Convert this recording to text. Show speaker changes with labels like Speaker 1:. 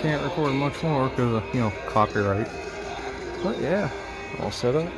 Speaker 1: Can't record much more because of, you know, copyright. But yeah, all set up.